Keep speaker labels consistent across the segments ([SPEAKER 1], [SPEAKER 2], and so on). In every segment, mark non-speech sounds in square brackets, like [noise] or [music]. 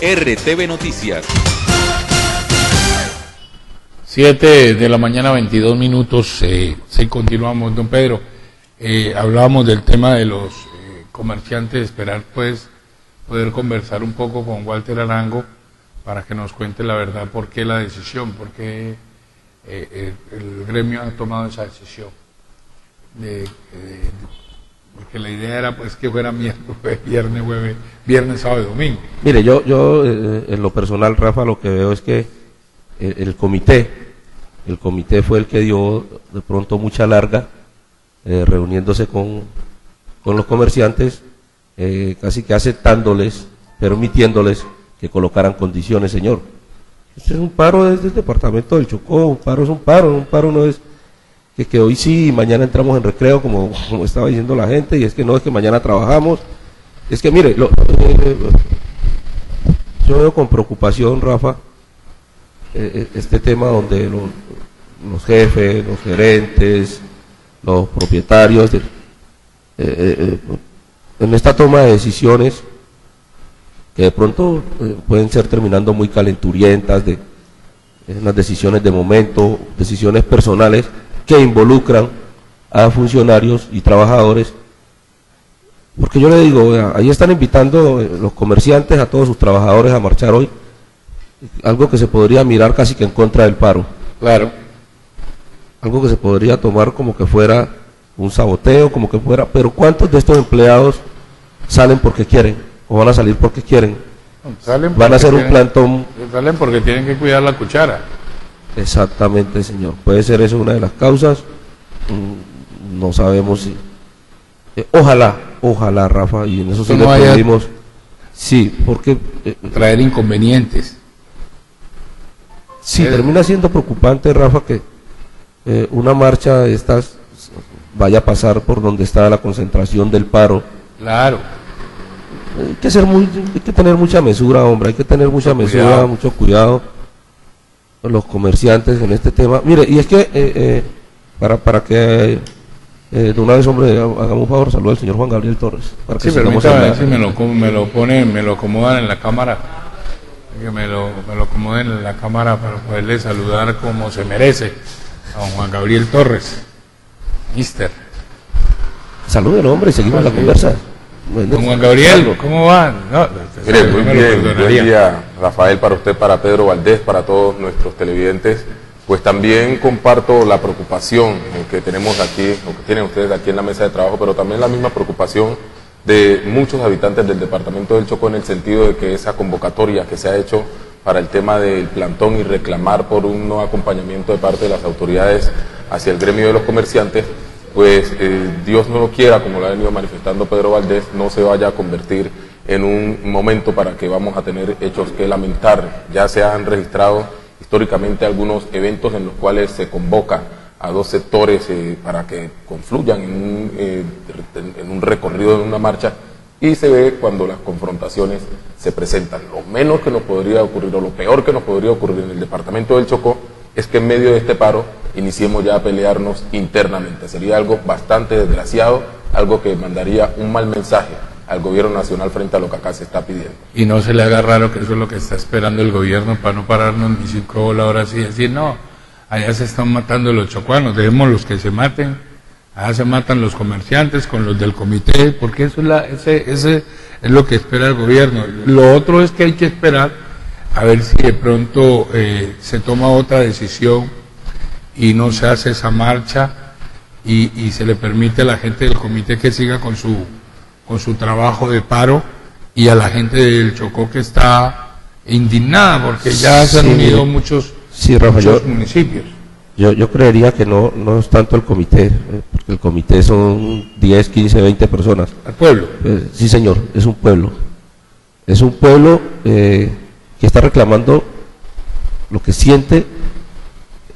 [SPEAKER 1] RTV Noticias.
[SPEAKER 2] 7 de la mañana, 22 minutos. Eh, sí, continuamos, don Pedro. Eh, hablábamos del tema de los eh, comerciantes, esperar pues poder conversar un poco con Walter Arango para que nos cuente la verdad por qué la decisión, por qué eh, el, gremio ha tomado esa decisión. De, de- porque la idea era pues que fuera miércoles, [laughs] viernes, jueves, viernes, sábado domingo.
[SPEAKER 3] Mire, yo, yo eh, en lo personal, Rafa, lo que veo es que el, el comité, el comité fue el que dio de pronto mucha larga, eh, reuniéndose con, con los comerciantes, eh, casi que aceptándoles, permitiéndoles que colocaran condiciones, señor. Este es un paro desde el departamento del Chocó, un paro es un paro, un paro no es que, que hoy sí mañana entramos en recreo, como, estaba diciendo la gente, y es que no es que mañana trabajamos. Es que mire, lo- eh, yo veo con preocupación, Rafa, eh, eh, este tema donde lo- los jefes, los gerentes, los propietarios, en esta toma de decisiones que de pronto pueden ser terminando muy calenturientas, de unas decisiones de momento, decisiones personales que involucran a funcionarios y trabajadores porque yo le digo, ahí están invitando eh, los comerciantes a todos sus trabajadores a marchar hoy, algo que se podría mirar casi que en contra del paro,
[SPEAKER 2] Claro.
[SPEAKER 3] algo que se podría tomar como que fuera un saboteo, como que fuera, pero ¿cuántos de estos empleados salen porque quieren o van a salir porque quieren?
[SPEAKER 2] Salen
[SPEAKER 3] Van a
[SPEAKER 2] porque
[SPEAKER 3] hacer un plantón,
[SPEAKER 2] Salen porque tienen que cuidar la cuchara.
[SPEAKER 3] Exactamente, señor. Puede ser eso una de las causas, Mm, no sabemos si. eh, ojalá, ojalá, Rafa, y en eso sí le
[SPEAKER 2] no haya-
[SPEAKER 3] pedimos. Sí, porque eh,
[SPEAKER 2] Traer inconvenientes.
[SPEAKER 3] Sí,
[SPEAKER 2] Eh,
[SPEAKER 3] termina siendo preocupante, Rafa, que eh, una marcha de estas vaya a pasar por donde está la concentración del paro.
[SPEAKER 2] Claro.
[SPEAKER 3] Hay que ser muy, hay que tener mucha mesura, hombre, hay que tener mucha mesura,
[SPEAKER 2] cuidado.
[SPEAKER 3] mucho cuidado los comerciantes en este tema. Mire, y es que eh, eh, para para que eh, de una vez, hombre, hagamos un favor, saluda al señor Juan Gabriel Torres. Para que
[SPEAKER 2] Sí, permítame
[SPEAKER 3] la-
[SPEAKER 2] si me lo, me lo ponen, me lo acomodan en la cámara. Que me lo, me lo acomoden en la cámara para poderle saludar como se merece a don Juan Gabriel Torres. Mister.
[SPEAKER 3] Salúdenlo, hombre, y seguimos la conversa. Bueno,
[SPEAKER 2] Don Juan Gabriel, ¿cómo va? No,
[SPEAKER 4] Mire, muy bien, buen día Rafael para usted, para Pedro Valdés, para todos nuestros televidentes. Pues también comparto la preocupación que tenemos aquí, o que tienen ustedes aquí en la mesa de trabajo, pero también la misma preocupación de muchos habitantes del departamento del Chocó en el sentido de que esa convocatoria que se ha hecho para el tema del plantón y reclamar por un no acompañamiento de parte de las autoridades hacia el gremio de los comerciantes, pues eh, Dios no lo quiera, como lo ha venido manifestando Pedro Valdés, no se vaya a convertir en un momento para que vamos a tener hechos que lamentar. Ya se han registrado históricamente algunos eventos en los cuales se convoca a dos sectores eh, para que confluyan en un, eh, en un recorrido, en una marcha, y se ve cuando las confrontaciones se presentan. Lo menos que nos podría ocurrir, o lo peor que nos podría ocurrir en el departamento del Chocó, es que en medio de este paro iniciemos ya a pelearnos internamente. Sería algo bastante desgraciado, algo que mandaría un mal mensaje al gobierno nacional frente a lo que acá se está pidiendo.
[SPEAKER 2] Y no se le haga raro que eso es lo que está esperando el gobierno para no pararnos ni cinco bolas ahora sí y decir, no, allá se están matando los chocuanos, dejemos los que se maten, allá se matan los comerciantes con los del comité, porque eso es, la, ese, ese es lo que espera el gobierno. Lo otro es que hay que esperar a ver si de pronto eh, se toma otra decisión y no se hace esa marcha y, y se le permite a la gente del comité que siga con su con su trabajo de paro y a la gente del Chocó que está indignada porque ya se han
[SPEAKER 3] Sí.
[SPEAKER 2] unido muchos,
[SPEAKER 3] Sí, Rafa,
[SPEAKER 2] muchos
[SPEAKER 3] yo-
[SPEAKER 2] municipios.
[SPEAKER 3] Yo, yo creería que no, no es tanto el comité, eh, porque el comité son 10, 15, 20 personas.
[SPEAKER 2] Al pueblo.
[SPEAKER 3] Eh, sí, señor, es un pueblo. Es un pueblo eh, que está reclamando lo que siente,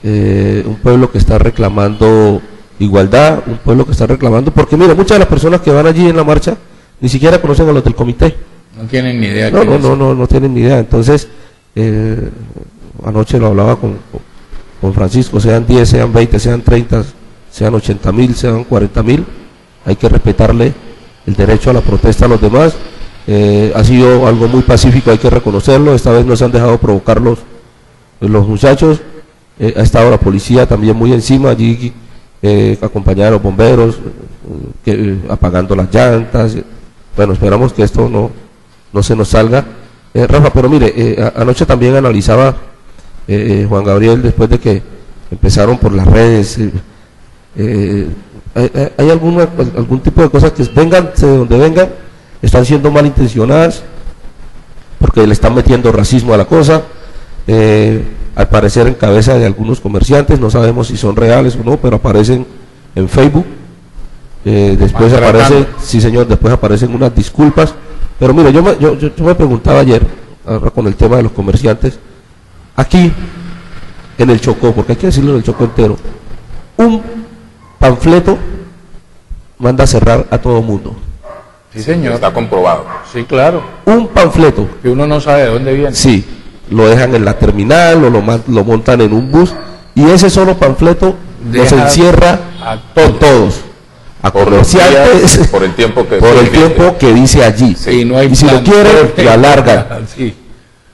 [SPEAKER 3] eh, un pueblo que está reclamando igualdad, un pueblo que está reclamando, porque mira, muchas de las personas que van allí en la marcha ni siquiera conocen a los del comité.
[SPEAKER 2] No tienen ni idea.
[SPEAKER 3] No, no, no, no, no tienen ni idea. Entonces, eh, anoche lo hablaba con, con Francisco, sean 10, sean 20, sean 30, sean 80 mil, sean 40 mil, hay que respetarle el derecho a la protesta a los demás Eh, ha sido algo muy pacífico, hay que reconocerlo. Esta vez no se han dejado provocar los, los muchachos. Eh, ha estado la policía también muy encima allí, eh, acompañada de los bomberos, que, apagando las llantas. Bueno, esperamos que esto no, no se nos salga. Rafa, pero mire, anoche también analizaba Juan Gabriel después de que empezaron por las redes. hay, alguna, algún tipo de cosas que vengan de donde vengan están siendo malintencionadas porque le están metiendo racismo a la cosa, eh, al parecer en cabeza de algunos comerciantes, no sabemos si son reales o no, pero aparecen en Facebook, eh, después aparece, sí señor, después aparecen unas disculpas, pero mire, yo me, yo, yo, me preguntaba ayer, ahora con el tema de los comerciantes, aquí en el Chocó, porque hay que decirlo en el Chocó entero, un panfleto manda a cerrar a todo mundo.
[SPEAKER 4] Sí, señor. Está comprobado.
[SPEAKER 2] Sí, claro.
[SPEAKER 3] Un panfleto.
[SPEAKER 2] Que uno no sabe de dónde viene.
[SPEAKER 3] Sí, lo dejan en la terminal o lo, lo montan en un bus y ese solo panfleto los encierra a todos.
[SPEAKER 4] A comerciantes. Por el tiempo que, [laughs]
[SPEAKER 3] por el tiempo que dice allí.
[SPEAKER 2] Y, no hay
[SPEAKER 3] si lo quieren, lo alargan. [laughs]
[SPEAKER 2] Sí.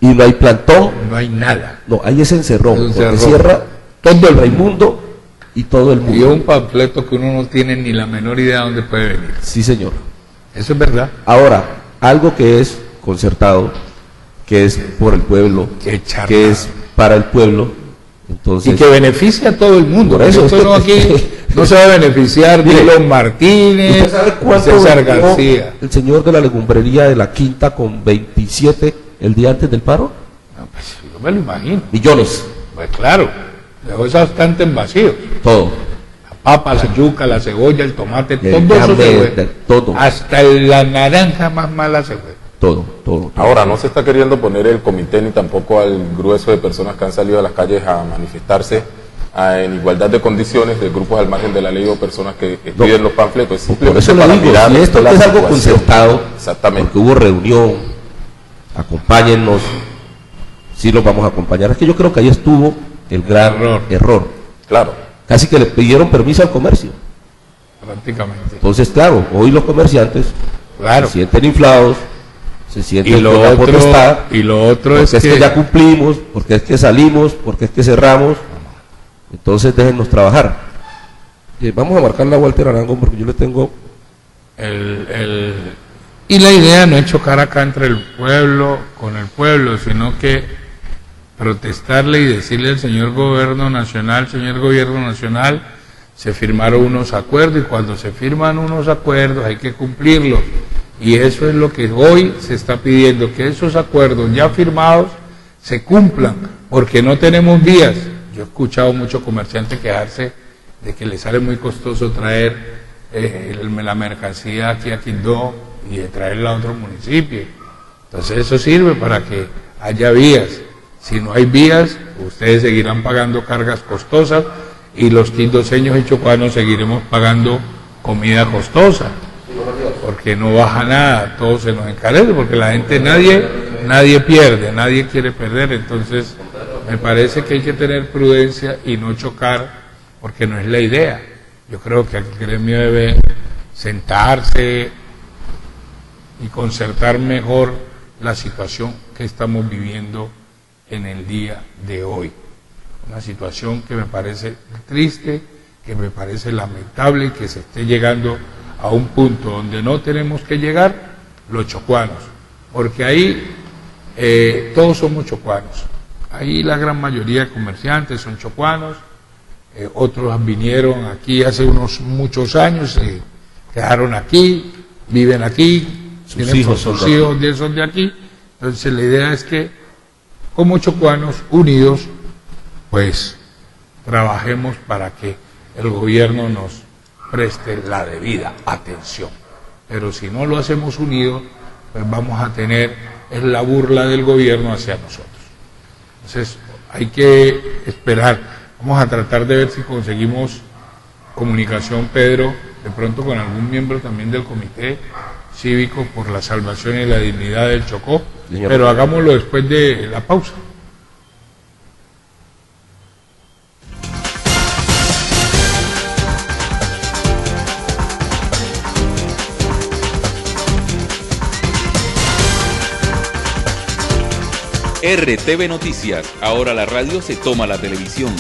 [SPEAKER 3] Y no hay plantón.
[SPEAKER 2] No hay nada.
[SPEAKER 3] No, ahí es encerrón. Porque cierra todo el Raimundo y todo el mundo.
[SPEAKER 2] Y un panfleto que uno no tiene ni la menor idea de dónde puede venir.
[SPEAKER 3] Sí, señor.
[SPEAKER 2] Eso es verdad.
[SPEAKER 3] Ahora, algo que es concertado, que es por el pueblo, que es para el pueblo, entonces,
[SPEAKER 2] y que beneficia a todo el mundo. Por eso no aquí [laughs] no se va a beneficiar de Martínez,
[SPEAKER 3] César García. El señor de la legumbrería de la Quinta con 27 el día antes del paro.
[SPEAKER 2] No, pues, yo me lo imagino.
[SPEAKER 3] Millones.
[SPEAKER 2] Pues claro, dejó esas en vacíos.
[SPEAKER 3] Todo
[SPEAKER 2] papas, la yuca, la cebolla, el tomate, todo eso se
[SPEAKER 3] Todo.
[SPEAKER 2] Hasta la naranja más mala se fue.
[SPEAKER 3] Todo, todo,
[SPEAKER 4] Ahora, no se está queriendo poner el comité ni tampoco al grueso de personas que han salido a las calles a manifestarse en igualdad de condiciones de grupos al margen de la ley o personas que piden los panfletos.
[SPEAKER 3] Por eso para digo, mirar esto es algo concertado,
[SPEAKER 4] exactamente.
[SPEAKER 3] porque hubo reunión, acompáñennos, sí los vamos a acompañar. Es que yo creo que ahí estuvo el gran error. error.
[SPEAKER 4] Claro
[SPEAKER 3] Casi que le pidieron permiso al comercio.
[SPEAKER 2] Prácticamente.
[SPEAKER 3] Entonces, claro, hoy los comerciantes se sienten inflados, se
[SPEAKER 2] y lo otro, Y lo otro
[SPEAKER 3] es, que... ya cumplimos, porque es que salimos, porque es que cerramos. Entonces, déjennos trabajar. Eh, vamos a marcar la Walter Arango porque yo le tengo...
[SPEAKER 2] El, Y la idea no es chocar acá entre el pueblo con el pueblo, sino que protestarle y decirle al señor gobierno nacional, señor gobierno nacional, se firmaron unos acuerdos y cuando se firman unos acuerdos hay que cumplirlos. Y eso es lo que hoy se está pidiendo, que esos acuerdos ya firmados se cumplan, porque no tenemos vías. Yo he escuchado muchos comerciantes quejarse de que les sale muy costoso traer eh, la mercancía aquí a Quindó y de traerla a otro municipio. Entonces eso sirve para que haya vías. Si no hay vías, ustedes seguirán pagando cargas costosas y los quindoseños y chocuanos seguiremos pagando comida costosa. Porque no baja nada, todo se nos encarece, porque la gente, nadie, nadie pierde, nadie quiere perder. Entonces, me parece que hay que tener prudencia y no chocar, porque no es la idea. Yo creo que el gremio debe sentarse y concertar mejor la situación que estamos viviendo en el día de hoy. Una situación que me parece triste, que me parece lamentable que se esté llegando a un punto donde no tenemos que llegar los chocuanos, porque ahí eh, todos somos chocuanos. Ahí la gran mayoría de comerciantes son chocuanos, eh, otros vinieron aquí hace unos muchos años, se quedaron aquí, viven aquí, sus hijos, sus hijos son de aquí. Entonces la idea es que como chocuanos unidos, pues trabajemos para que el gobierno nos preste la debida atención. Pero si no lo hacemos unidos, pues vamos a tener es la burla del gobierno hacia nosotros. Entonces, hay que esperar. Vamos a tratar de ver si conseguimos comunicación, Pedro, de pronto con algún miembro también del comité cívico por la salvación y la dignidad del Chocó pero hagámoslo después de la pausa.
[SPEAKER 1] RTV Noticias. Ahora la radio se toma la televisión.